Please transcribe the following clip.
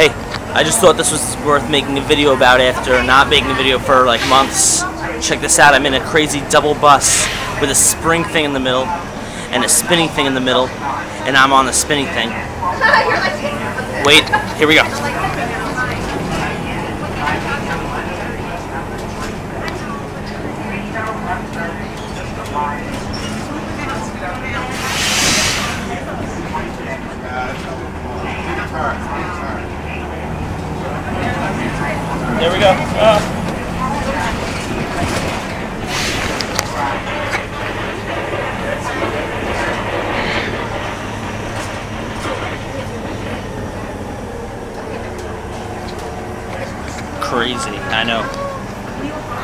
Hey, I just thought this was worth making a video about after not making a video for like months. Check this out, I'm in a crazy double bus with a spring thing in the middle and a spinning thing in the middle, and I'm on the spinning thing. Wait, here we go. There we go. Uh, crazy. I know.